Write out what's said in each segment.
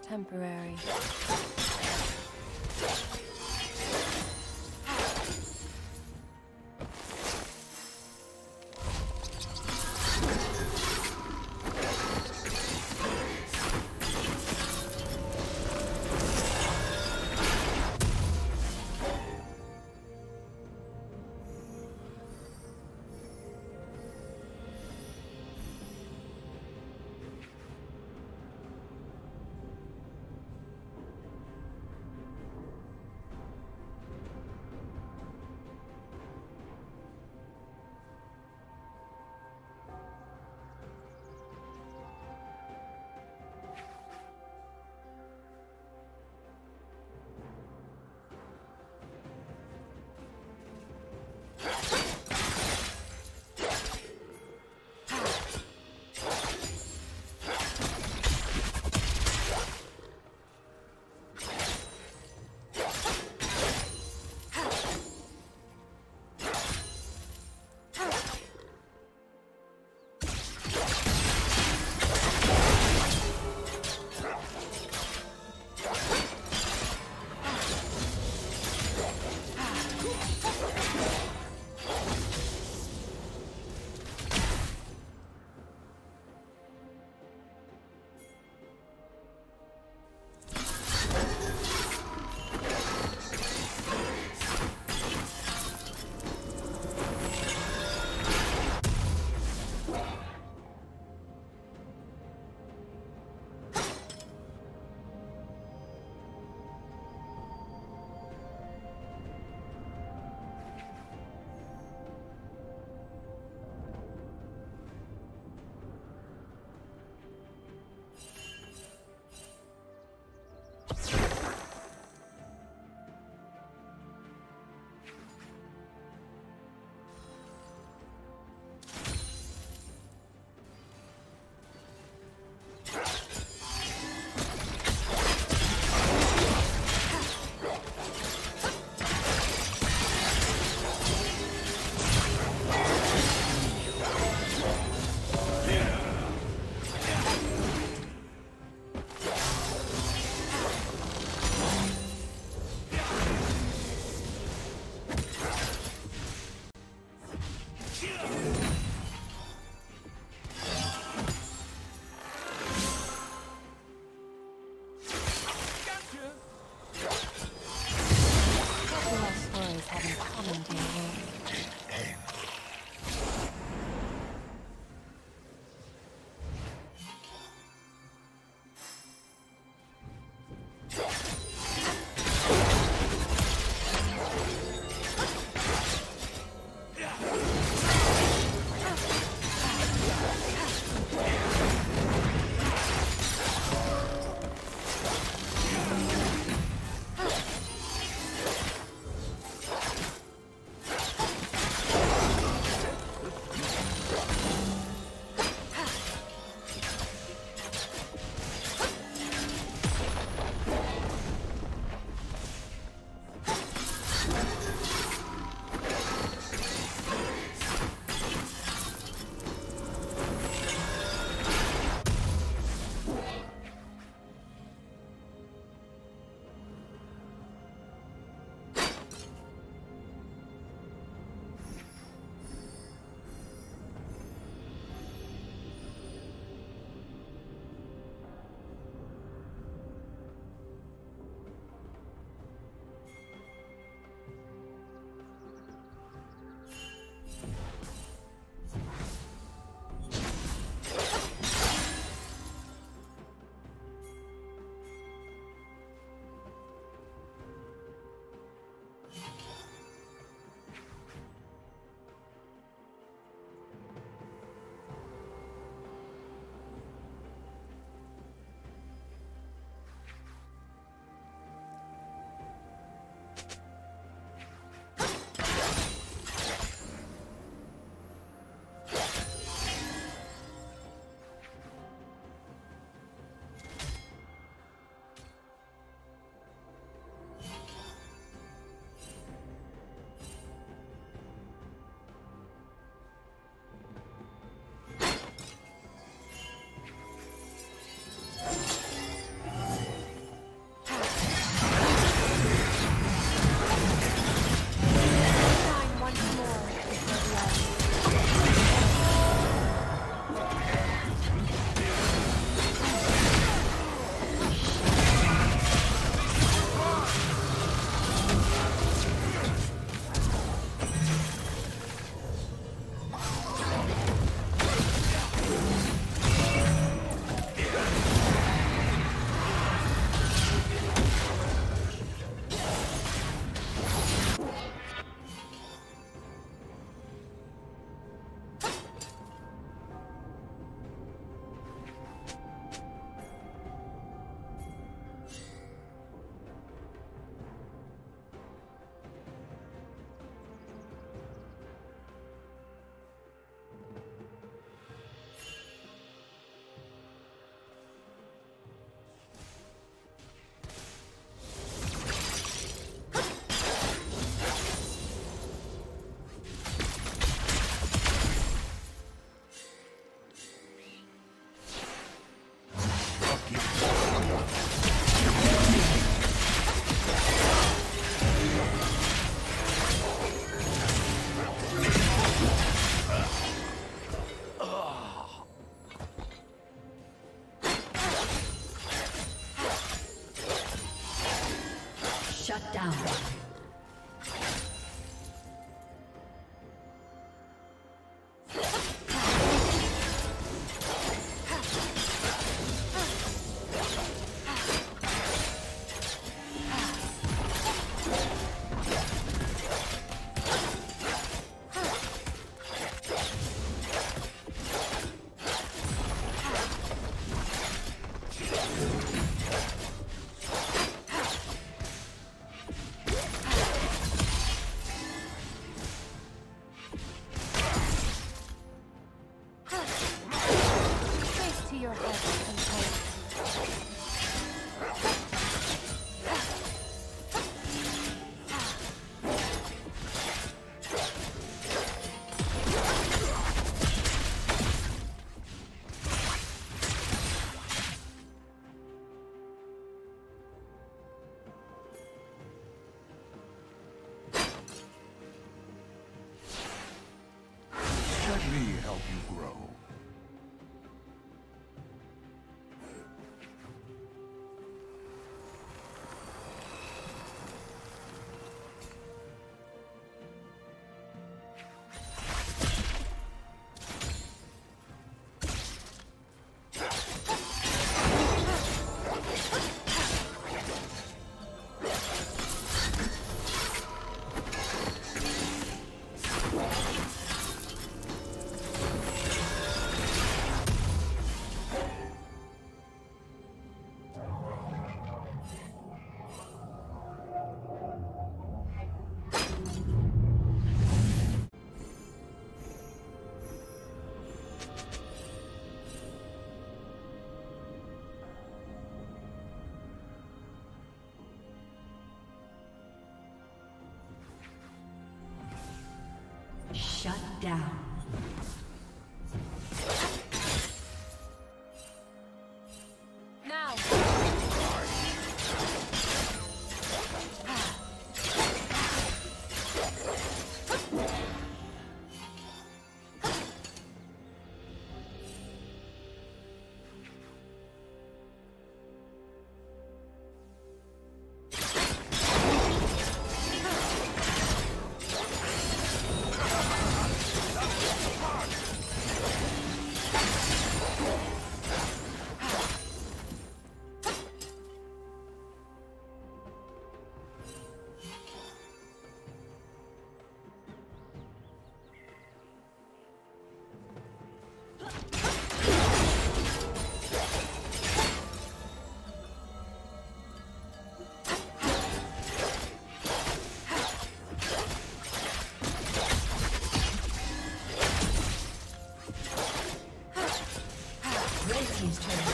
temporary. grow. Shut down. Red team's turret.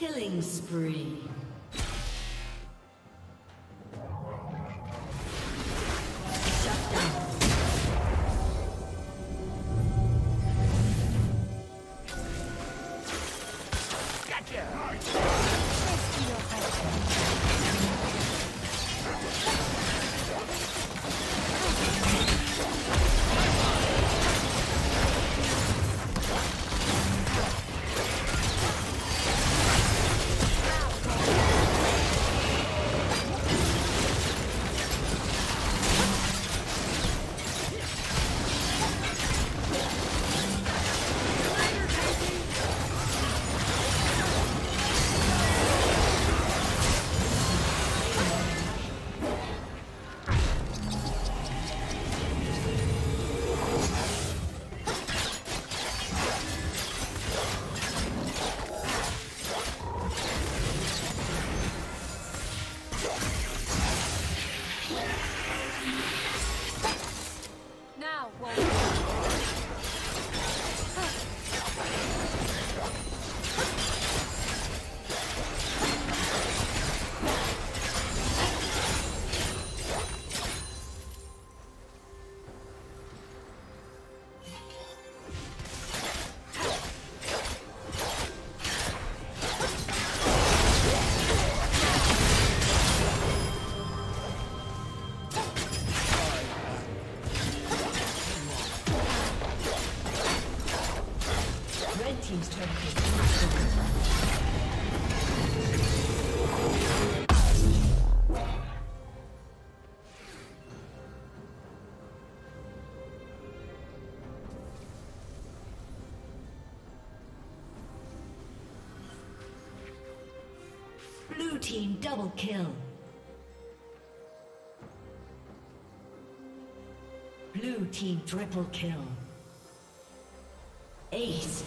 Killing spree. Blue team double kill. Blue team triple kill. Ace.